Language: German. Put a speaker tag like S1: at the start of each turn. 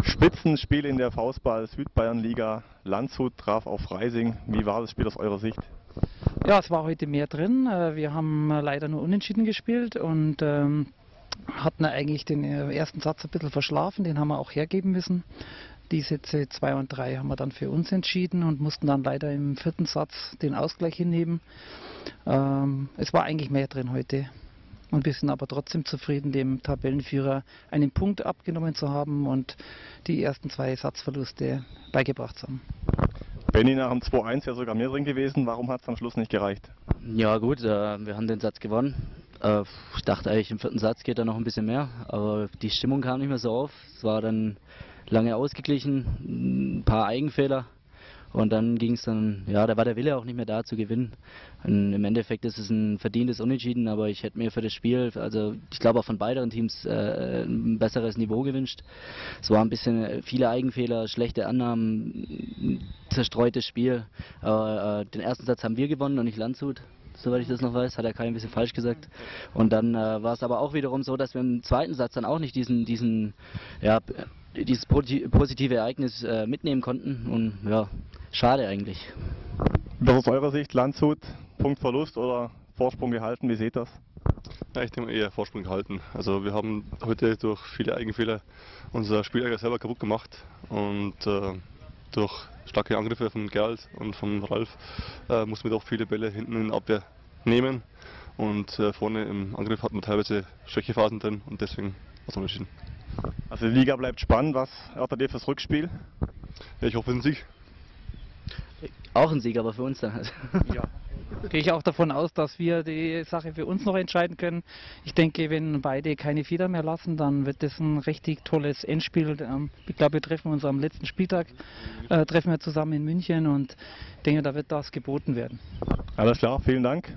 S1: Spitzenspiel in der Faustball Südbayernliga. Landshut traf auf Freising. Wie war das Spiel aus eurer Sicht?
S2: Ja, es war heute mehr drin. Äh, wir haben äh, leider nur unentschieden gespielt und ähm, hatten eigentlich den äh, ersten Satz ein bisschen verschlafen. Den haben wir auch hergeben müssen. Die Sätze 2 und 3 haben wir dann für uns entschieden und mussten dann leider im vierten Satz den Ausgleich hinnehmen. Ähm, es war eigentlich mehr drin heute. Und wir sind aber trotzdem zufrieden, dem Tabellenführer einen Punkt abgenommen zu haben und die ersten zwei Satzverluste beigebracht zu haben.
S1: Benny nach dem 2-1 ja sogar mehr drin gewesen. Warum hat es am Schluss nicht gereicht?
S3: Ja gut, äh, wir haben den Satz gewonnen. Äh, ich dachte eigentlich, im vierten Satz geht da noch ein bisschen mehr, aber die Stimmung kam nicht mehr so auf. Es war dann lange ausgeglichen, ein paar Eigenfehler. Und dann ging es dann, ja, da war der Wille auch nicht mehr da zu gewinnen. Und Im Endeffekt ist es ein verdientes Unentschieden, aber ich hätte mir für das Spiel, also ich glaube auch von beiden Teams, äh, ein besseres Niveau gewünscht. Es war ein bisschen äh, viele Eigenfehler, schlechte Annahmen, zerstreutes Spiel. Aber äh, den ersten Satz haben wir gewonnen und nicht Landshut soweit ich das noch weiß, hat er kein bisschen falsch gesagt. Und dann äh, war es aber auch wiederum so, dass wir im zweiten Satz dann auch nicht diesen, diesen, ja, dieses positive Ereignis äh, mitnehmen konnten. Und ja, schade eigentlich.
S1: Was aus eurer Sicht Landshut, Punktverlust oder Vorsprung gehalten? Wie seht ihr das?
S4: Ja, ich denke eher Vorsprung gehalten. Also wir haben heute durch viele Eigenfehler unser Spiel selber kaputt gemacht und äh, durch starke Angriffe von Gerald und von Ralf äh, mussten wir doch viele Bälle hinten in Abwehr nehmen und äh, vorne im Angriff hatten wir teilweise Schwächephasen drin und deswegen was entschieden.
S1: Also die Liga bleibt spannend. Was erwartet ihr fürs Rückspiel?
S4: Ja, ich hoffe einen Sieg.
S3: Auch ein Sieg, aber für uns dann
S2: halt. Ja. Gehe ich auch davon aus, dass wir die Sache für uns noch entscheiden können. Ich denke, wenn beide keine Feder mehr lassen, dann wird das ein richtig tolles Endspiel. Ähm, ich glaube, wir treffen uns am letzten Spieltag, äh, treffen wir zusammen in München und denke, da wird das geboten werden.
S1: Alles klar, vielen Dank.